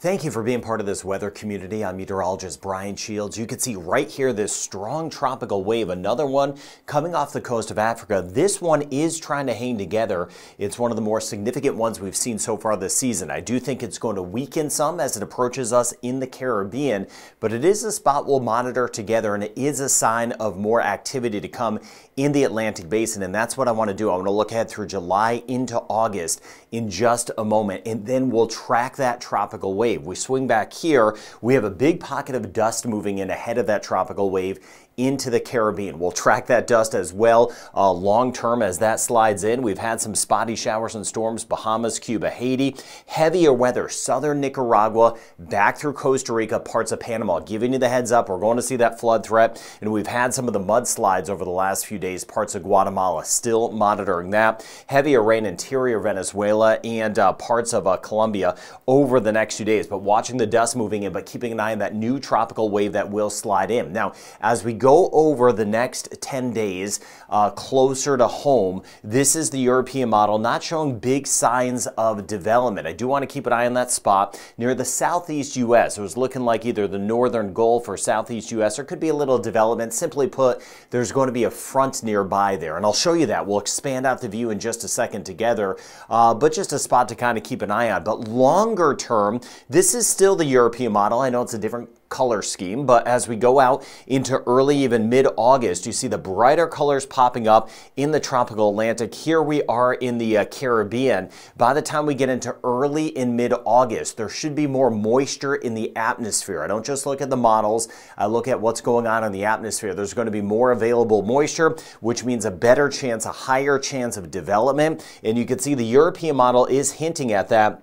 Thank you for being part of this weather community. I'm meteorologist Brian Shields. You can see right here this strong tropical wave, another one coming off the coast of Africa. This one is trying to hang together. It's one of the more significant ones we've seen so far this season. I do think it's going to weaken some as it approaches us in the Caribbean, but it is a spot we'll monitor together and it is a sign of more activity to come in the Atlantic basin. And that's what I want to do. I want to look ahead through July into August in just a moment, and then we'll track that tropical wave wave. We swing back here, we have a big pocket of dust moving in ahead of that tropical wave into the Caribbean. We'll track that dust as well uh, long term as that slides in. We've had some spotty showers and storms, Bahamas, Cuba, Haiti. Heavier weather, southern Nicaragua, back through Costa Rica, parts of Panama. Giving you the heads up, we're going to see that flood threat. And we've had some of the mudslides over the last few days, parts of Guatemala. Still monitoring that. Heavier rain, interior Venezuela, and uh, parts of uh, Colombia over the next few days. But watching the dust moving in, but keeping an eye on that new tropical wave that will slide in. Now, as we go go over the next 10 days uh, closer to home, this is the European model, not showing big signs of development. I do want to keep an eye on that spot near the southeast U.S. It was looking like either the northern Gulf or southeast U.S. There could be a little development. Simply put, there's going to be a front nearby there, and I'll show you that. We'll expand out the view in just a second together, uh, but just a spot to kind of keep an eye on. But longer term, this is still the European model. I know it's a different color scheme, but as we go out into early, even mid-August, you see the brighter colors popping up in the tropical Atlantic. Here we are in the uh, Caribbean. By the time we get into early in mid-August, there should be more moisture in the atmosphere. I don't just look at the models, I look at what's going on in the atmosphere. There's going to be more available moisture, which means a better chance, a higher chance of development. And you can see the European model is hinting at that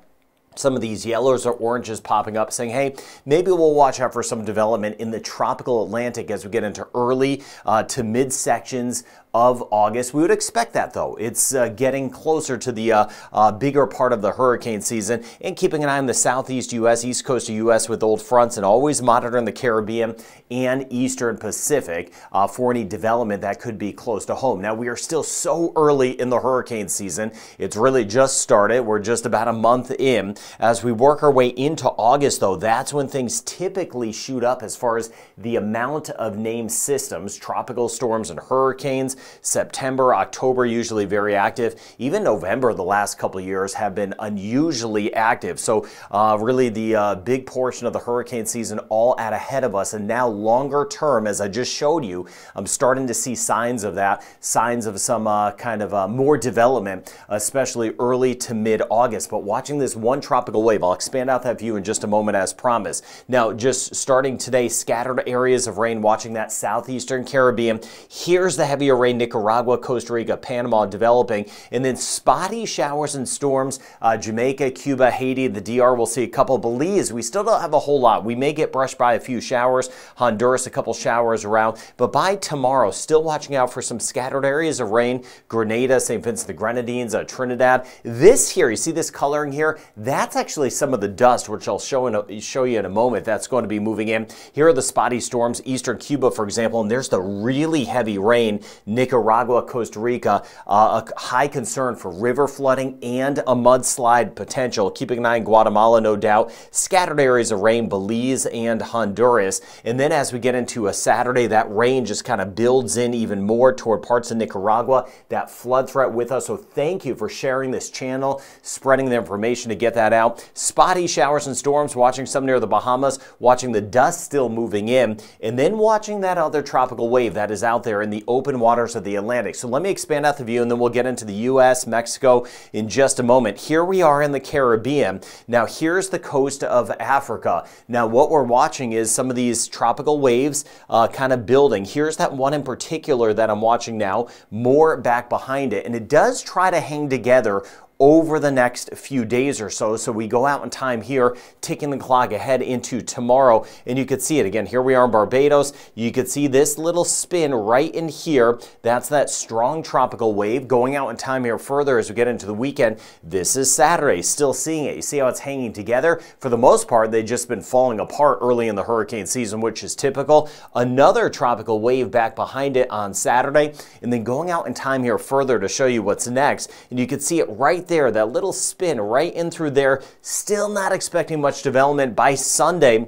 some of these yellows or oranges popping up saying, hey, maybe we'll watch out for some development in the tropical Atlantic as we get into early uh, to mid sections of August. We would expect that though. It's uh, getting closer to the uh, uh, bigger part of the hurricane season and keeping an eye on the southeast U.S., east coast of U.S. with old fronts and always monitoring the Caribbean and eastern Pacific uh, for any development that could be close to home. Now we are still so early in the hurricane season. It's really just started. We're just about a month in. As we work our way into August though, that's when things typically shoot up as far as the amount of named systems, tropical storms and hurricanes. September, October, usually very active. Even November, the last couple years have been unusually active. So uh, really the uh, big portion of the hurricane season all at ahead of us. And now longer term, as I just showed you, I'm starting to see signs of that, signs of some uh, kind of uh, more development, especially early to mid-August. But watching this one tropical wave, I'll expand out that view in just a moment as promised. Now, just starting today, scattered areas of rain, watching that southeastern Caribbean. Here's the heavier rain Nicaragua, Costa Rica, Panama developing, and then spotty showers and storms, uh, Jamaica, Cuba, Haiti, the DR. We'll see a couple. Belize, we still don't have a whole lot. We may get brushed by a few showers. Honduras, a couple showers around. But by tomorrow, still watching out for some scattered areas of rain. Grenada, St. Vincent the Grenadines, uh, Trinidad. This here, you see this coloring here? That's actually some of the dust, which I'll show, a, show you in a moment. That's going to be moving in. Here are the spotty storms, eastern Cuba, for example, and there's the really heavy rain. Nicaragua, Costa Rica, uh, a high concern for river flooding and a mudslide potential. Keeping an eye on Guatemala, no doubt. Scattered areas of rain, Belize and Honduras. And then as we get into a Saturday, that rain just kind of builds in even more toward parts of Nicaragua. That flood threat with us. So thank you for sharing this channel, spreading the information to get that out. Spotty showers and storms, watching some near the Bahamas, watching the dust still moving in, and then watching that other tropical wave that is out there in the open waters of the Atlantic. So let me expand out the view and then we'll get into the U.S., Mexico in just a moment. Here we are in the Caribbean. Now here's the coast of Africa. Now what we're watching is some of these tropical waves uh, kind of building. Here's that one in particular that I'm watching now, more back behind it. And it does try to hang together over the next few days or so. So we go out in time here, ticking the clock ahead into tomorrow. And you could see it again. Here we are in Barbados. You could see this little spin right in here. That's that strong tropical wave going out in time here further as we get into the weekend. This is Saturday, still seeing it. You see how it's hanging together? For the most part, they've just been falling apart early in the hurricane season, which is typical. Another tropical wave back behind it on Saturday. And then going out in time here further to show you what's next. And you can see it right right there, that little spin right in through there. Still not expecting much development by Sunday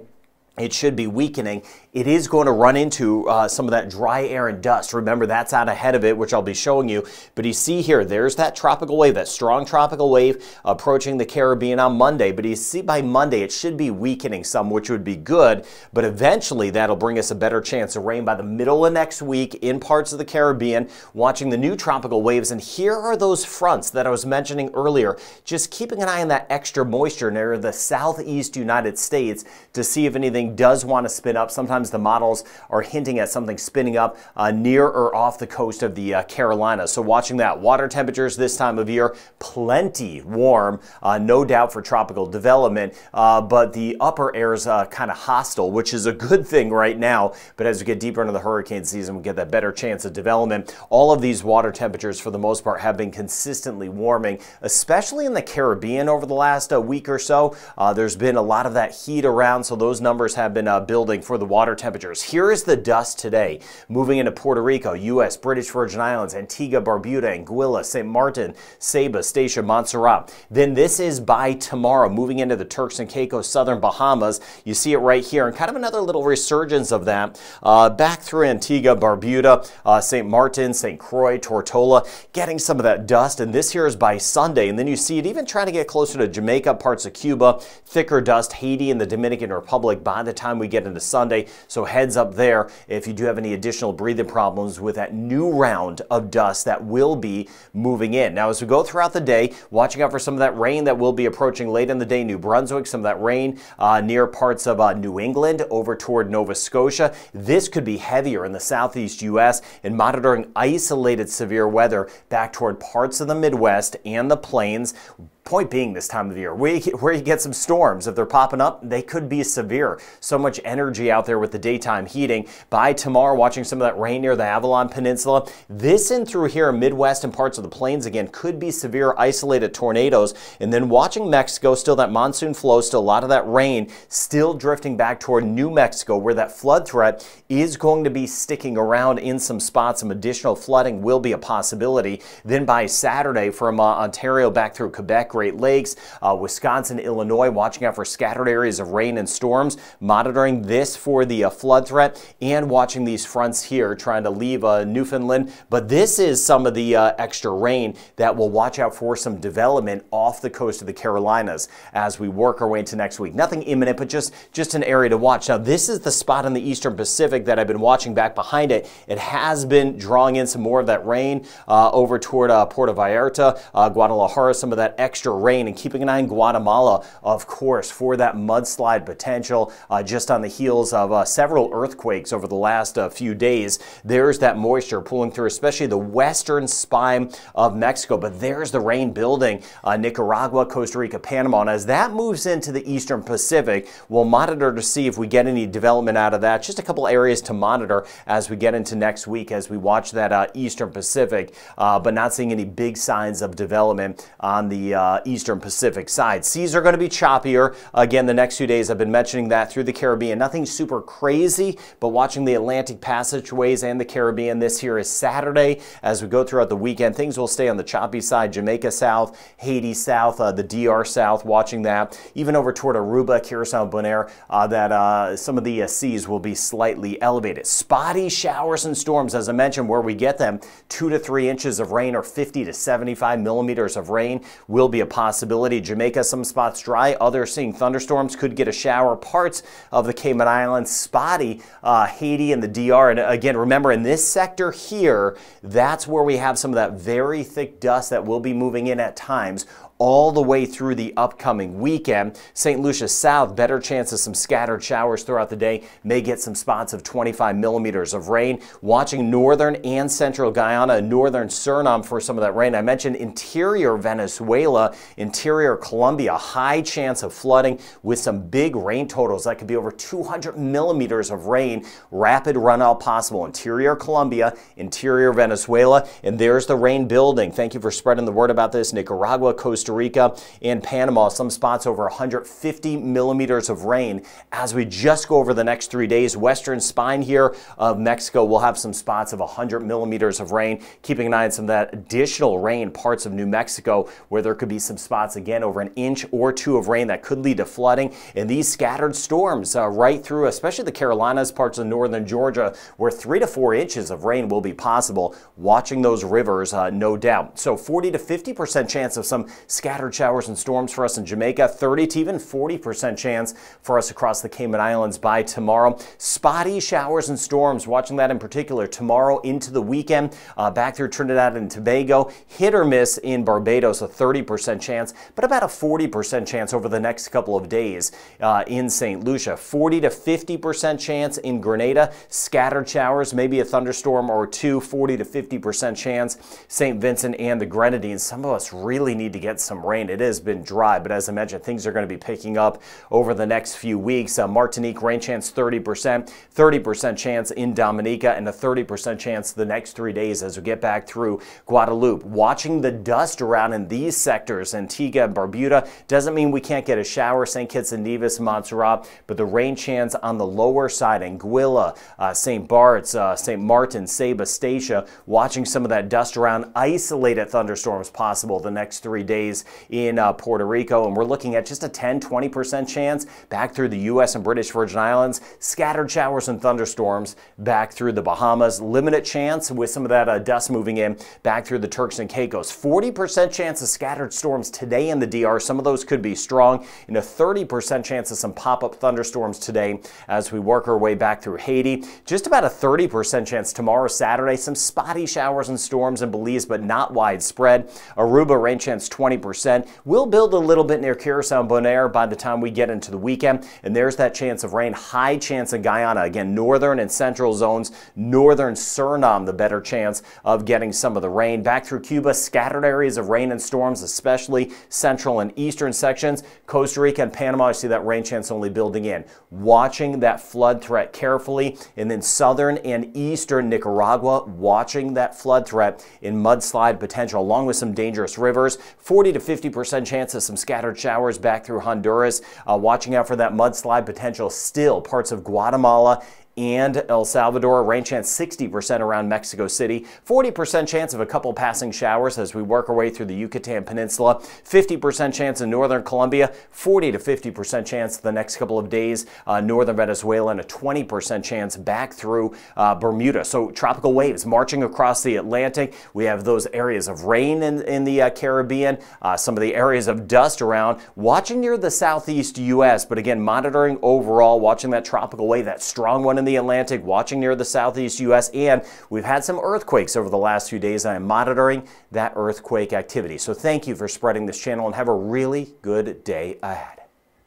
it should be weakening. It is going to run into uh, some of that dry air and dust. Remember, that's out ahead of it, which I'll be showing you. But you see here, there's that tropical wave, that strong tropical wave approaching the Caribbean on Monday. But you see by Monday, it should be weakening some, which would be good. But eventually, that'll bring us a better chance of rain by the middle of next week in parts of the Caribbean, watching the new tropical waves. And here are those fronts that I was mentioning earlier. Just keeping an eye on that extra moisture near the southeast United States to see if anything does want to spin up. Sometimes the models are hinting at something spinning up uh, near or off the coast of the uh, Carolinas. So watching that. Water temperatures this time of year, plenty warm, uh, no doubt for tropical development, uh, but the upper air is uh, kind of hostile, which is a good thing right now. But as we get deeper into the hurricane season, we get that better chance of development. All of these water temperatures, for the most part, have been consistently warming, especially in the Caribbean over the last uh, week or so. there's been a lot of that heat around, so those numbers have been building for the water temperatures. Here is the dust today, moving into Puerto Rico, U.S., British Virgin Islands, Antigua, Barbuda, Anguilla, St. Martin, Saba, Statia, Montserrat. Then this is by tomorrow, moving into the Turks and Caicos, southern Bahamas. You see it right here, and kind of another little resurgence of that uh, back through Antigua, Barbuda, uh, St. Martin, St. Croix, Tortola, getting some of that dust. And this here is by Sunday, and then you see it even trying to get closer to Jamaica, parts of Cuba, thicker dust, Haiti and the Dominican Republic by the time we get into Sunday. So heads up there if you do have any additional breathing problems with that new round of dust that will be moving in. Now, as we go throughout the day, watching out for some of that rain that will be approaching late in the day, New Brunswick, some of that rain uh, near parts of uh, New England over toward Nova Scotia. This could be heavier in the southeast U.S. and monitoring isolated severe weather back toward parts of the Midwest and the plains. Point being this time of year, where you, get, some storms, if they're popping up, they could be severe. So much energy out there with the daytime heating. By tomorrow, watching some of that rain near the Avalon Peninsula. This in through here, Midwest and parts of the plains again, could be severe isolated tornadoes. And then watching Mexico, still that monsoon flow, still a lot of that rain, still drifting back toward New Mexico, where that flood threat is going to be sticking around in some spots. Some additional flooding will be a possibility. Then by Saturday, from uh, Ontario back through Quebec, Great Lakes, uh, Wisconsin, Illinois, watching out for scattered areas of rain and storms, monitoring this for the uh, flood threat, and watching these fronts here trying to leave uh, Newfoundland. But this is some of the uh, extra rain that will watch out for some development off the coast of the Carolinas as we work our way into next week. Nothing imminent, but just, just an area to watch. Now, this is the spot in the eastern Pacific that I've been watching back behind it. It has been drawing in some more of that rain uh, over toward uh, Puerto Vallarta, Guadalajara, some of that extra extra rain and keeping an eye on Guatemala, of course, for that mudslide potential uh, just on the heels of uh, several earthquakes over the last uh, few days. There's that moisture pulling through, especially the western spine of Mexico. But there's the rain building uh, Nicaragua, Costa Rica, Panama. And as that moves into the eastern Pacific, we'll monitor to see if we get any development out of that. Just a couple areas to monitor as we get into next week as we watch that uh, eastern Pacific, uh, but not seeing any big signs of development on the uh, eastern Pacific side. Seas are going to be choppier. Again, the next few days, I've been mentioning that through the Caribbean. Nothing super crazy, but watching the Atlantic passageways and the Caribbean this here is Saturday. As we go throughout the weekend, things will stay on the choppy side. Jamaica south, Haiti south, uh, the DR south, watching that. Even over toward Aruba, Curacao, Bonaire, uh, that uh, some of the uh, seas will be slightly elevated. Spotty showers and storms, as I mentioned, where we get them, two to three inches of rain or 50 to 75 millimeters of rain will be a possibility. Jamaica, some spots dry, others seeing thunderstorms, could get a shower. Parts of the Cayman Islands, spotty. Uh, Haiti and the DR. And again, remember in this sector here, that's where we have some of that very thick dust that will be moving in at times all the way through the upcoming weekend. St. Lucia South, better chance of some scattered showers throughout the day. May get some spots of 25 millimeters of rain. Watching northern and central Guyana northern Suriname for some of that rain. I mentioned interior Venezuela, interior Colombia, high chance of flooding with some big rain totals. That could be over 200 millimeters of rain. Rapid runout possible. Interior Colombia, interior Venezuela. And there's the rain building. Thank you for spreading the word about this. Nicaragua, Costa Costa Rica and Panama. Some spots over 150 millimeters of rain as we just go over the next three days. Western spine here of Mexico will have some spots of 100 millimeters of rain. Keeping an eye on some of that additional rain parts of New Mexico where there could be some spots again over an inch or two of rain that could lead to flooding. And these scattered storms uh, right through, especially the Carolinas, parts of northern Georgia, where three to four inches of rain will be possible. Watching those rivers, uh, no doubt. So 40 to 50% chance of some scattered showers and storms for us in Jamaica, 30 to even 40% chance for us across the Cayman Islands by tomorrow. Spotty showers and storms, watching that in particular tomorrow into the weekend, uh, back through Trinidad and Tobago. Hit or miss in Barbados, a 30% chance, but about a 40% chance over the next couple of days uh, in St. Lucia. 40 to 50% chance in Grenada. Scattered showers, maybe a thunderstorm or two, 40 to 50% chance. St. Vincent and the Grenadines. Some of us really need to get some rain. It has been dry, but as I mentioned, things are going to be picking up over the next few weeks. Uh, Martinique rain chance 30%, 30% chance in Dominica, and a 30% chance the next three days as we get back through Guadeloupe. Watching the dust around in these sectors, Antigua and Barbuda, doesn't mean we can't get a shower. St. Kitts and Nevis, Montserrat, but the rain chance on the lower side, Anguilla, uh, St. Bart's, uh, St. Martin, Saba, Statia, watching some of that dust around, isolated thunderstorms possible the next three days in uh, Puerto Rico. And we're looking at just a 10, 20% chance back through the U.S. and British Virgin Islands. Scattered showers and thunderstorms back through the Bahamas. Limited chance with some of that uh, dust moving in back through the Turks and Caicos. 40% chance of scattered storms today in the DR. Some of those could be strong. And a 30% chance of some pop-up thunderstorms today as we work our way back through Haiti. Just about a 30% chance tomorrow, Saturday. Some spotty showers and storms in Belize, but not widespread. Aruba rain chance 20%. Will build a little bit near Curacao and Bonaire by the time we get into the weekend. And there's that chance of rain. High chance in Guyana. Again, northern and central zones. Northern Suriname, the better chance of getting some of the rain. Back through Cuba, scattered areas of rain and storms, especially central and eastern sections. Costa Rica and Panama, I see that rain chance only building in. Watching that flood threat carefully. And then southern and eastern Nicaragua, watching that flood threat in mudslide potential, along with some dangerous rivers. 40 to 50% chance of some scattered showers back through Honduras. Uh, watching out for that mudslide potential still parts of Guatemala and El Salvador. Rain chance 60% around Mexico City. 40% chance of a couple passing showers as we work our way through the Yucatan Peninsula. 50% chance in northern Colombia. 40 to 50% chance the next couple of days. Uh, northern Venezuela and a 20% chance back through uh, Bermuda. So tropical waves marching across the Atlantic. We have those areas of rain in, in the uh, Caribbean. Uh, some of the areas of dust around. Watching near the southeast U.S. But again, monitoring overall, watching that tropical wave, that strong one in the Atlantic, watching near the southeast U.S., and we've had some earthquakes over the last few days. I am monitoring that earthquake activity. So thank you for spreading this channel and have a really good day ahead.